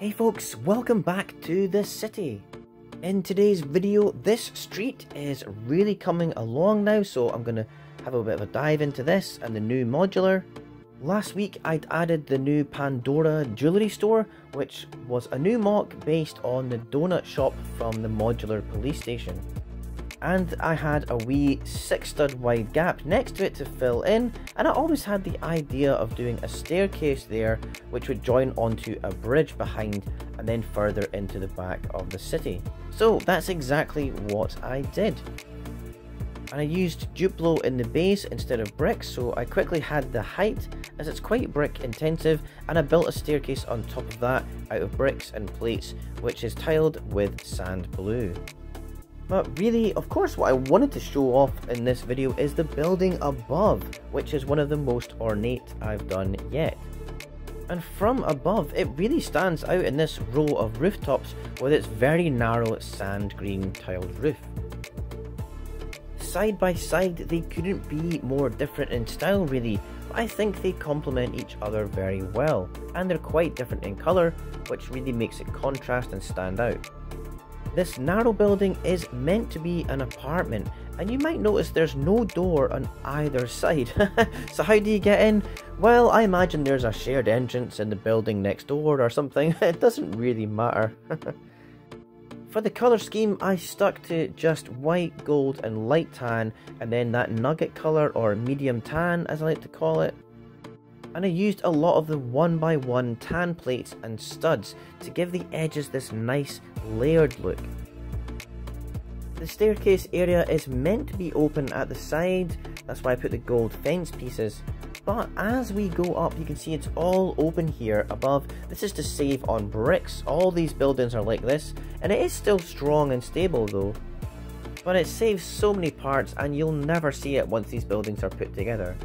Hey folks, welcome back to the city. In today's video, this street is really coming along now, so I'm going to have a bit of a dive into this and the new modular. Last week I'd added the new Pandora jewellery store, which was a new MOC based on the donut shop from the modular police station and I had a wee 6 stud wide gap next to it to fill in and I always had the idea of doing a staircase there which would join onto a bridge behind and then further into the back of the city. So that's exactly what I did. And I used Duplo in the base instead of bricks so I quickly had the height as it's quite brick intensive and I built a staircase on top of that out of bricks and plates which is tiled with sand blue. But really, of course, what I wanted to show off in this video is the building above, which is one of the most ornate I've done yet. And from above, it really stands out in this row of rooftops with its very narrow sand green tiled roof. Side by side, they couldn't be more different in style really, but I think they complement each other very well, and they're quite different in colour, which really makes it contrast and stand out. This narrow building is meant to be an apartment and you might notice there's no door on either side. so how do you get in? Well, I imagine there's a shared entrance in the building next door or something. it doesn't really matter. For the colour scheme, I stuck to just white, gold and light tan and then that nugget colour or medium tan as I like to call it and I used a lot of the one by one tan plates and studs to give the edges this nice layered look. The staircase area is meant to be open at the side, that's why I put the gold fence pieces, but as we go up you can see it's all open here above. This is to save on bricks, all these buildings are like this, and it is still strong and stable though. But it saves so many parts and you'll never see it once these buildings are put together.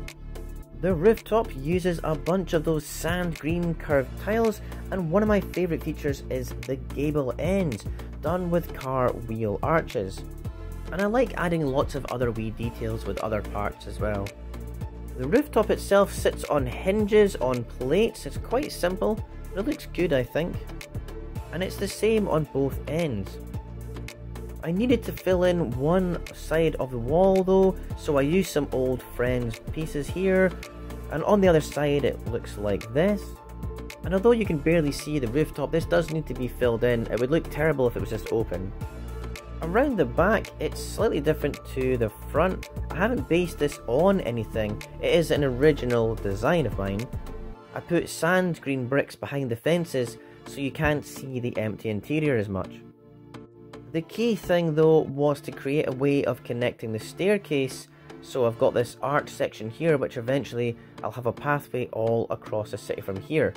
The rooftop uses a bunch of those sand green curved tiles and one of my favourite features is the gable ends, done with car wheel arches. And I like adding lots of other wee details with other parts as well. The rooftop itself sits on hinges on plates, it's quite simple, but it looks good I think. And it's the same on both ends. I needed to fill in one side of the wall though, so I used some old friends pieces here, and on the other side it looks like this. And although you can barely see the rooftop, this does need to be filled in. It would look terrible if it was just open. Around the back, it's slightly different to the front. I haven't based this on anything. It is an original design of mine. I put sand green bricks behind the fences so you can't see the empty interior as much. The key thing though was to create a way of connecting the staircase so I've got this arch section here which eventually I'll have a pathway all across the city from here.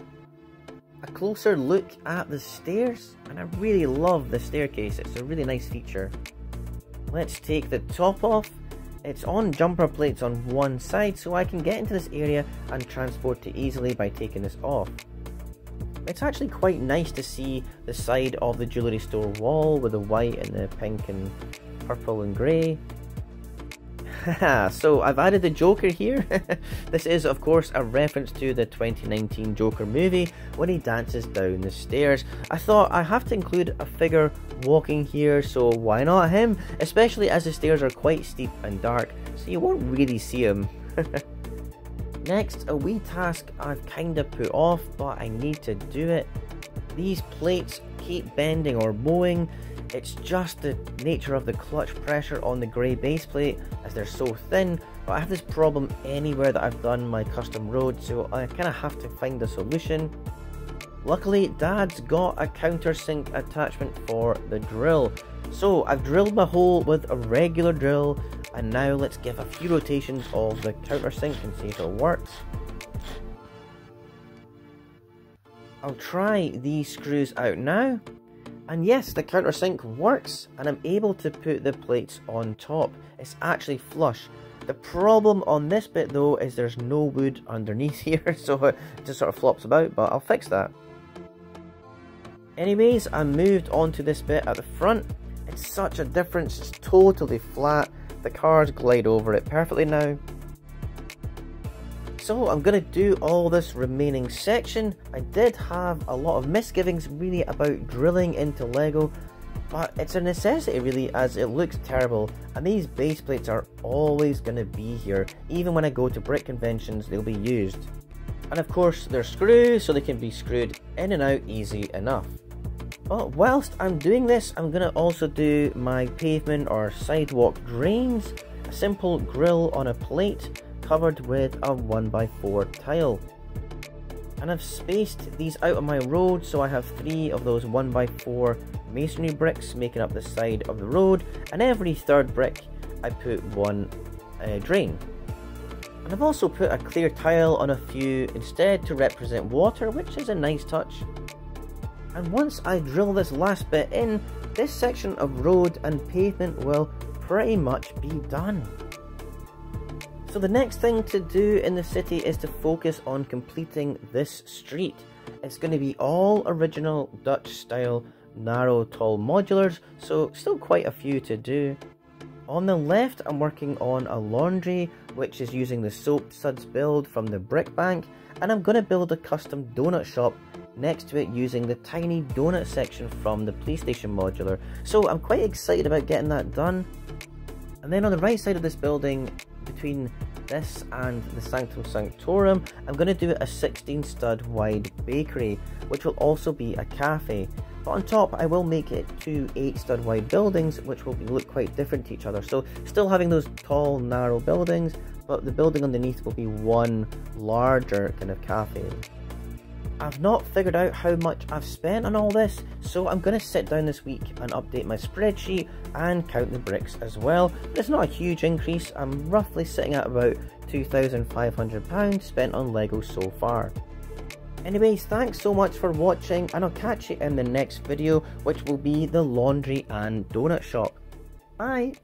A closer look at the stairs and I really love the staircase, it's a really nice feature. Let's take the top off. It's on jumper plates on one side so I can get into this area and transport it easily by taking this off. It's actually quite nice to see the side of the jewellery store wall with the white and the pink and purple and grey. so I've added the Joker here. this is of course a reference to the 2019 Joker movie when he dances down the stairs. I thought I have to include a figure walking here so why not him? Especially as the stairs are quite steep and dark so you won't really see him. Next, a wee task I've kinda put off, but I need to do it. These plates keep bending or bowing. It's just the nature of the clutch pressure on the grey base plate as they're so thin, but I have this problem anywhere that I've done my custom road, so I kinda have to find a solution. Luckily, Dad's got a countersink attachment for the drill. So I've drilled my hole with a regular drill and now let's give a few rotations of the countersink and see if it works. I'll try these screws out now. And yes, the countersink works and I'm able to put the plates on top. It's actually flush. The problem on this bit though is there's no wood underneath here, so it just sort of flops about, but I'll fix that. Anyways, I moved on to this bit at the front. It's such a difference, it's totally flat. The cars glide over it perfectly now. So I'm going to do all this remaining section. I did have a lot of misgivings really about drilling into Lego, but it's a necessity really as it looks terrible and these base plates are always going to be here. Even when I go to brick conventions they'll be used. And of course they're screws so they can be screwed in and out easy enough. But whilst I'm doing this I'm going to also do my pavement or sidewalk drains, a simple grill on a plate covered with a 1x4 tile. And I've spaced these out of my road so I have three of those 1x4 masonry bricks making up the side of the road and every third brick I put one uh, drain. And I've also put a clear tile on a few instead to represent water which is a nice touch. And once I drill this last bit in, this section of road and pavement will pretty much be done. So the next thing to do in the city is to focus on completing this street. It's going to be all original Dutch style narrow tall modulars, so still quite a few to do. On the left I'm working on a laundry which is using the soap suds build from the brick bank and I'm going to build a custom donut shop next to it using the tiny donut section from the police station modular. So I'm quite excited about getting that done. And then on the right side of this building between this and the Sanctum Sanctorum, I'm going to do a 16 stud wide bakery, which will also be a cafe. But on top, I will make it two 8 stud wide buildings, which will look quite different to each other. So still having those tall, narrow buildings, but the building underneath will be one larger kind of cafe. I've not figured out how much I've spent on all this, so I'm going to sit down this week and update my spreadsheet and count the bricks as well. It's not a huge increase, I'm roughly sitting at about £2,500 spent on LEGO so far. Anyways, thanks so much for watching and I'll catch you in the next video which will be the laundry and donut shop. Bye!